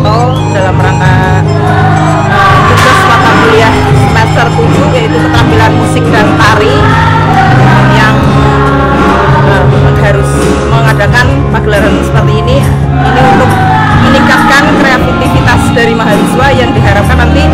tol dalam rangka eh, tugas mata kuliah semester 7 yaitu keterampilan musik dan tari yang uh, harus mengadakan pagelaran seperti ini. Ini untuk meningkatkan kreativitas dari mahasiswa yang diharapkan nanti